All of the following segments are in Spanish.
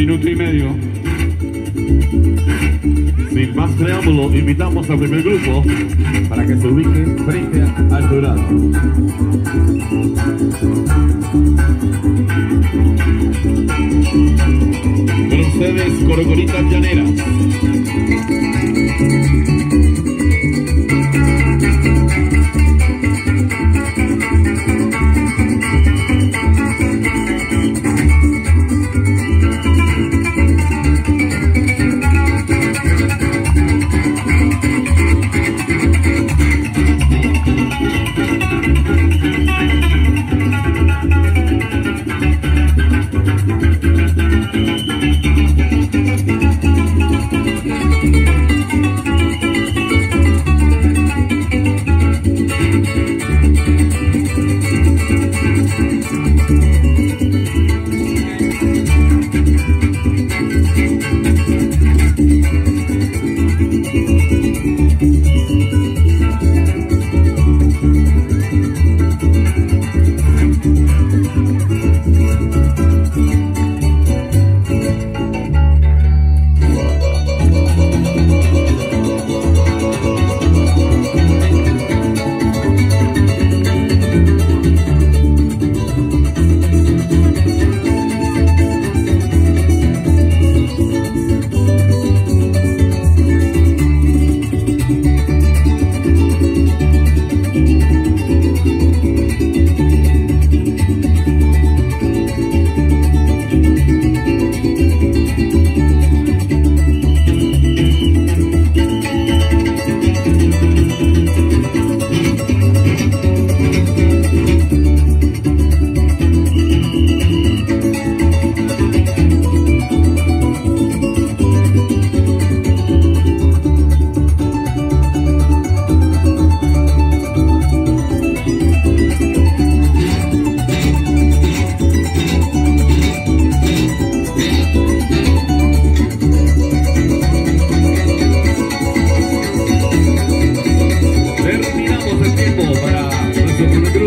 Minuto y medio. Sin más preámbulo, invitamos al primer grupo para que se ubique frente al jurado. Con ustedes, Corocoritas Llaneras.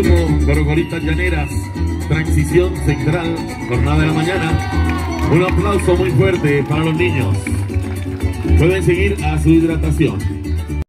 Grupo, Llaneras, Transición Central, jornada de la mañana. Un aplauso muy fuerte para los niños. Pueden seguir a su hidratación.